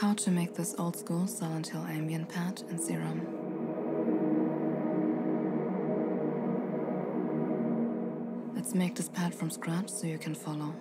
How to make this old school Silent Hill ambient pad and Serum. Let's make this pad from scratch so you can follow.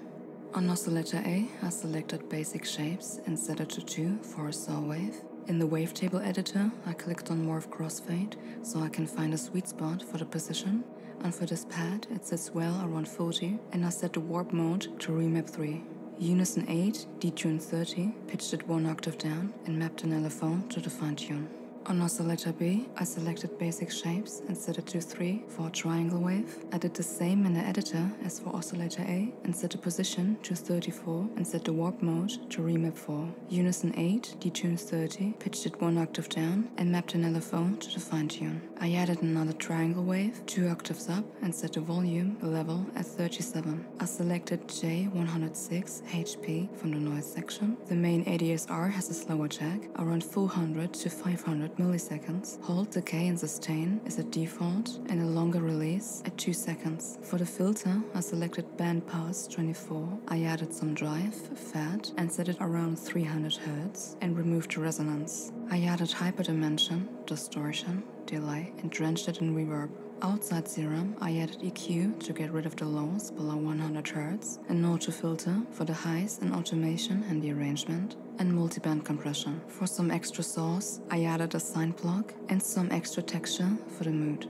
On oscillator A, I selected basic shapes and set it to 2 for a saw wave. In the wavetable editor, I clicked on morph crossfade so I can find a sweet spot for the position. And for this pad, it sits well around 40 and I set the warp mode to remap 3. Unison 8, detune 30, pitched it one octave down and mapped an LFO to the fine tune. On oscillator B, I selected basic shapes and set it to 3 for a triangle wave. I did the same in the editor as for oscillator A and set the position to 34 and set the warp mode to remap 4. Unison 8, detune 30, pitched it one octave down and mapped an LFO to the fine tune. I added another triangle wave, two octaves up and set the volume level at 37. I selected J106 HP from the noise section. The main ADSR has a slower attack, around 400 to 500 milliseconds. Hold, decay and sustain is a default and a longer release at 2 seconds. For the filter, I selected band pass 24. I added some drive, fat and set it around 300 Hz and removed the resonance. I added hyperdimension, distortion, delay and drenched it in reverb. Outside Serum, I added EQ to get rid of the lows below 100 Hz, an auto filter for the highs and automation and the arrangement, and multiband compression. For some extra sauce, I added a sine block and some extra texture for the mood.